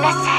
なさい。